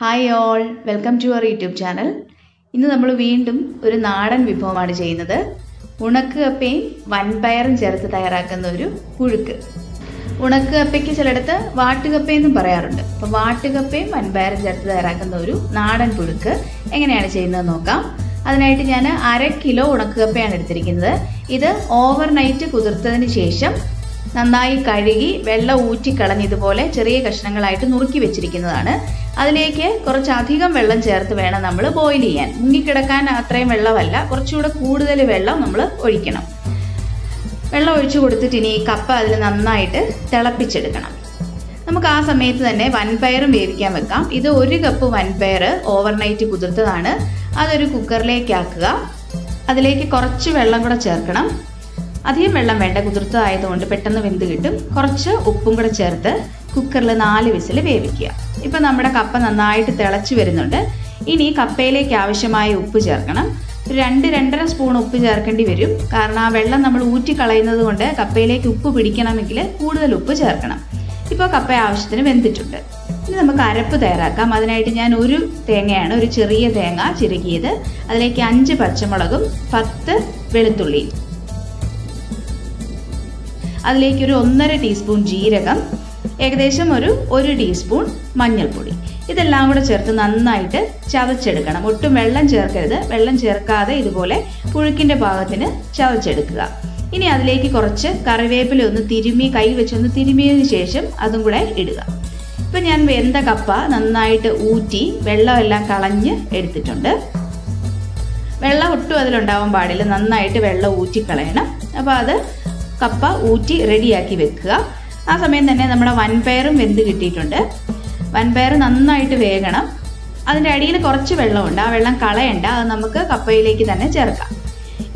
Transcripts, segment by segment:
Hi all welcome to our YouTube channel ഇന്ന് നമ്മൾ വീണ്ടും ഒരു നാടൻ വിഭവമാണ് ചെയ്യുന്നത്. ഉണക്ക് കപ്പയും വൻപയറും ചേർത്ത് തയ്യാറാക്കുന്ന ഒരു പുഴുക്ക്. ഉണക്ക് കപ്പയ്ക്ക് ചിലയിടത്ത് വാട്ടുകപ്പയെന്നും പറയാറുണ്ട്. അപ്പോൾ വാട്ടുകപ്പയും വൻപയറും ചേർത്ത് തയ്യാറാക്കുന്ന ഒരു നാടൻ പുഴുക്ക്. എങ്ങനെയാണ് ചെയ്യുന്നത് നോക്കാം. അതിനായിട്ട് ഞാൻ അര കിലോ ഉണക്ക് കപ്പയാണ് എടുത്തിരിക്കുന്നത്. ഇത് ഓവർനൈറ്റ് കുതിർത്തതിന് ശേഷം നന്നായി കഴുകി വെള്ളം ഊറ്റിക്കളഞ്ഞ് ഇതുപോലെ ചെറിയ കഷ്ണങ്ങളായിട്ട് നുറുക്കി വെച്ചിരിക്കുന്നതാണ്. അതിലേക്ക് കുറച്ചധികം വെള്ളം ചേർത്ത് വേണം നമ്മൾ ബോയിൽ ചെയ്യാൻ. മുങ്ങിക്കിടക്കാൻ അത്രയും വെള്ളമല്ല കുറച്ചുകൂടെ കൂടുതൽ വെള്ളം നമ്മൾ ഒഴിക്കണം. വെള്ളം ഒഴിച്ചു കൊടുത്തിട്ട് ഇനി കപ്പ അതിൽ നന്നായിട്ട് തിളപ്പിച്ചെടുക്കണം. നമുക്ക് ആ സമയത്ത് തന്നെ വൻപയറും വേവിക്കാൻ വെക്കാം. ഇത് ഒരു കപ്പ് വൻപയർ ഓവർനൈറ്റ് കുതിർത്തതാണ്. അതൊരു കുക്കറിലേക്ക് ആക്കുക. അതിലേക്ക് കുറച്ച് വെള്ളം കൂടെ ചേർക്കണം. അധികം വെള്ളം വേണ്ട കുതിർത്തതായതുകൊണ്ട് പെട്ടെന്ന് വെന്ത് കിട്ടും. കുറച്ച് ഉപ്പും കൂടെ ചേർത്ത് കുക്കറിൽ നാല് വിസിൽ വേവിക്കുക. ഇപ്പം നമ്മുടെ കപ്പ നന്നായിട്ട് തിളച്ച് വരുന്നുണ്ട്. ഇനി കപ്പയിലേക്ക് ആവശ്യമായ ഉപ്പ് ചേർക്കണം. രണ്ട് രണ്ടര സ്പൂൺ ഉപ്പ് ചേർക്കേണ്ടി വരും. കാരണം ആ വെള്ളം നമ്മൾ ഊറ്റി കളയുന്നത് കൊണ്ട് കപ്പയിലേക്ക് ഉപ്പ് പിടിക്കണമെങ്കിൽ കൂടുതൽ ഉപ്പ് ചേർക്കണം. ഇപ്പോൾ കപ്പ ആവശ്യത്തിന് വെന്തിട്ടുണ്ട്. ഇനി നമുക്ക് അരപ്പ് തയ്യാറാക്കാം. അതിനായിട്ട് ഞാൻ ഒരു തേങ്ങയാണ് ഒരു ചെറിയ തേങ്ങ ചിരുകിയത്. അതിലേക്ക് അഞ്ച് പച്ചമുളകും പത്ത് വെളുത്തുള്ളിയും. അതിലേക്ക് ഒരു ഒന്നര ടീസ്പൂൺ ജീരകം ഏകദേശം ഒരു ഒരു ടീസ്പൂൺ മഞ്ഞൾപ്പൊടി. ഇതെല്ലാം കൂടെ ചേർത്ത് നന്നായിട്ട് ചതച്ചെടുക്കണം. ഒട്ടും വെള്ളം ചേർക്കരുത്. വെള്ളം ചേർക്കാതെ ഇതുപോലെ പുഴുക്കിന്റെ പാകത്തിന് ചതച്ചെടുക്കുക. ഇനി അതിലേക്ക് കുറച്ച് കറിവേപ്പില ഒന്ന് തിരുമി കൈ വെച്ചൊന്ന് തിരുമിയതിന് ശേഷം അതും കൂടെ ഇടുക. ഇപ്പം ഞാൻ വെന്ത കപ്പ നന്നായിട്ട് ഊറ്റി വെള്ളമെല്ലാം കളഞ്ഞ് എടുത്തിട്ടുണ്ട്. വെള്ളം ഒട്ടും അതിലുണ്ടാവാൻ പാടില്ല. നന്നായിട്ട് വെള്ളം ഊറ്റിക്കളയണം. അപ്പോൾ അത് കപ്പ ഊറ്റി റെഡിയാക്കി വെക്കുക. ആ സമയം തന്നെ നമ്മുടെ വൻപയറും വെന്ത് കിട്ടിയിട്ടുണ്ട്. വൻപയർ നന്നായിട്ട് വേകണം. അതിന്റെ അടിയിൽ കുറച്ച് വെള്ളമുണ്ട്. ആ വെള്ളം കളയണ്ട. അത് നമുക്ക് കപ്പയിലേക്ക് തന്നെ ചേർക്കാം.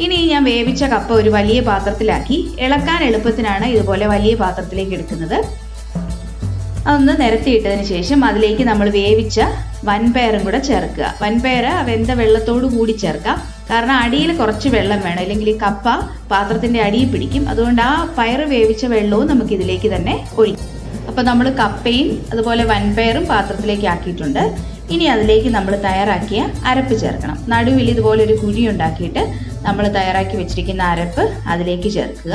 ഇനി ഞാൻ വേവിച്ച കപ്പ ഒരു വലിയ പാത്രത്തിലാക്കി. ഇളക്കാൻ എളുപ്പത്തിനാണ് ഇതുപോലെ വലിയ പാത്രത്തിലേക്ക് എടുക്കുന്നത്. അതൊന്ന് നിരത്തിയിട്ടതിന് ശേഷം അതിലേക്ക് നമ്മൾ വേവിച്ച വൻപയറും കൂടെ ചേർക്കുക. വൻപയർ വെന്ത വെള്ളത്തോട് കൂടി ചേർക്കാം. കാരണം അടിയിൽ കുറച്ച് വെള്ളം വേണം. അല്ലെങ്കിൽ കപ്പ പാത്രത്തിന്റെ അടിയിൽ പിടിക്കും. അതുകൊണ്ട് ആ പയറ് വേവിച്ച വെള്ളവും നമുക്ക് ഇതിലേക്ക് തന്നെ ഒഴിക്കും. അപ്പോൾ നമ്മൾ കപ്പയും അതുപോലെ വൻപയറും പാത്രത്തിലേക്ക് ആക്കിയിട്ടുണ്ട്. ഇനി അതിലേക്ക് നമ്മൾ തയ്യാറാക്കിയ അരപ്പ് ചേർക്കണം. നടുവിൽ ഇതുപോലെ ഒരു കുഴി ഉണ്ടാക്കിയിട്ട് നമ്മൾ തയ്യാറാക്കി വെച്ചിരിക്കുന്ന അരപ്പ് അതിലേക്ക് ചേർക്കുക.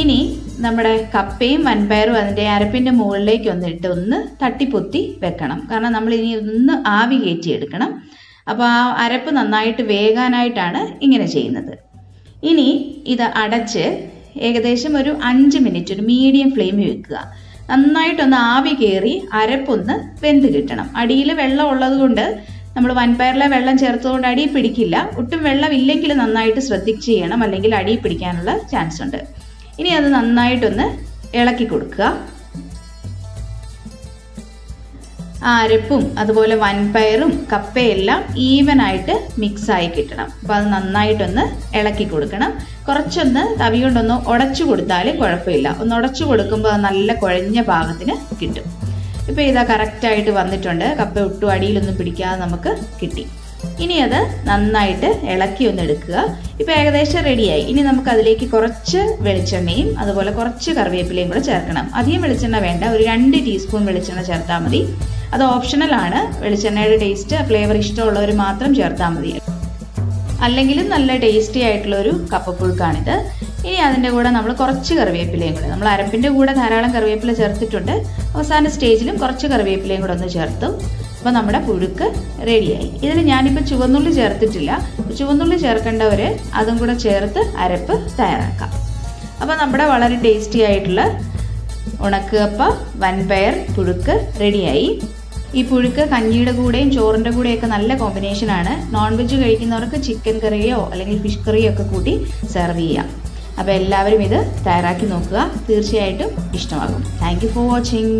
ഇനി നമ്മുടെ കപ്പയും വൻപയറും അതിന്റെ അരപ്പിന്റെ മുകളിലേക്ക് ഒന്ന് ഇട്ട് ഒന്ന് തട്ടിപ്പൊത്തി വെക്കണം. കാരണം നമ്മൾ ഇനി ഒന്ന് ആവി കയറ്റി എടുക്കണം. അപ്പോൾ ആ അരപ്പ് നന്നായിട്ട് വേകാനായിട്ടാണ് ഇങ്ങനെ ചെയ്യുന്നത്. ഇനി ഇത് അടച്ച് ഏകദേശം ഒരു അഞ്ച് മിനിറ്റ് ഒരു മീഡിയം ഫ്ലെയിമിൽ വെക്കുക. നന്നായിട്ടൊന്ന് ആവി കയറി അരപ്പൊന്ന് വെന്ത് കിട്ടണം. അടിയിൽ വെള്ളം ഉള്ളത് കൊണ്ട് നമ്മൾ വൻപയറിലെ വെള്ളം ചേർത്തതുകൊണ്ട് അടിയിൽ പിടിക്കില്ല. ഒട്ടും വെള്ളം ഇല്ലെങ്കിൽ നന്നായിട്ട് ശ്രദ്ധിച്ച് ചെയ്യണം. അല്ലെങ്കിൽ അടിയിൽ പിടിക്കാനുള്ള ചാൻസ് ഉണ്ട്. ഇനി അത് നന്നായിട്ടൊന്ന് ഇളക്കി കൊടുക്കുക. അരപ്പും അതുപോലെ വൻപയറും കപ്പയെല്ലാം ഈവനായിട്ട് മിക്സായി കിട്ടണം. അപ്പോൾ അത് നന്നായിട്ടൊന്ന് ഇളക്കി കൊടുക്കണം. കുറച്ചൊന്ന് തവി കൊണ്ടൊന്ന് ഉടച്ചു കൊടുത്താലും കുഴപ്പമില്ല. ഒന്ന് ഉടച്ചു കൊടുക്കുമ്പോൾ നല്ല കുഴഞ്ഞ പാകത്തിന് കിട്ടും. ഇപ്പോൾ ഇതാ കറക്റ്റായിട്ട് വന്നിട്ടുണ്ട്. കപ്പ ഒട്ടും അടിയിലൊന്നും പിടിക്കാതെ നമുക്ക് കിട്ടി. ഇനി അത് നന്നായിട്ട് ഇളക്കി ഒന്ന് എടുക്കുക. ഇപ്പോൾ ഏകദേശം റെഡിയായി ഇനി നമുക്ക് അതിലേക്ക് കുറച്ച് വെളിച്ചെണ്ണയും അതുപോലെ കുറച്ച് കറിവേപ്പിലയും കൂടെ ചേർക്കണം. അധികം വെളിച്ചെണ്ണ വേണ്ട. ഒരു രണ്ട് ടീസ്പൂൺ വെളിച്ചെണ്ണ ചേർത്താൽ മതി. അത് ഓപ്ഷണലാണ് വെളിച്ചെണ്ണയുടെ ടേസ്റ്റ് ഫ്ലേവർ ഇഷ്ടമുള്ളവർ മാത്രം ചേർത്താൽ മതി. അല്ലെങ്കിലും നല്ല ടേസ്റ്റി ആയിട്ടുള്ള ഒരു കപ്പപ്പുഴുക്കാണിത്. ഇനി അതിന്റെ കൂടെ നമ്മൾ കുറച്ച് കറിവേപ്പിലയും കൂടെ. നമ്മൾ അരപ്പിന്റെ കൂടെ ധാരാളം കറിവേപ്പില ചേർത്തിട്ടുണ്ട്. അവസാന സ്റ്റേജിലും കുറച്ച് കറിവേപ്പിലയും കൂടെ ഒന്ന് ചേർത്തു. അപ്പോൾ നമ്മുടെ പുഴുക്ക് റെഡിയായി ഇതിൽ ഞാനിപ്പോൾ ചുവന്നുള്ളി ചേർത്തിട്ടില്ല. ചുവന്നുള്ളി ചേർക്കേണ്ടവർ അതും കൂടെ ചേർത്ത് അരപ്പ് തയ്യാറാക്കാം. അപ്പോൾ നമ്മുടെ വളരെ ടേസ്റ്റി ആയിട്ടുള്ള ഉണക്കപ്പ വൻപയർ പുഴുക്ക് റെഡിയായി ഈ പുഴുക്ക് കഞ്ഞിയുടെ കൂടെയും ചോറിന്റെ കൂടെയൊക്കെ നല്ല കോമ്പിനേഷനാണ് നോൺ വെജ് കഴിക്കുന്നവർക്ക് ചിക്കൻ കറിയോ അല്ലെങ്കിൽ ഫിഷ് കറിയോ ഒക്കെ കൂട്ടി സെർവ് ചെയ്യാം. അപ്പോൾ എല്ലാവരും ഇത് തയ്യാറാക്കി നോക്കുക. തീർച്ചയായിട്ടും ഇഷ്ടമാകും. Thank for watching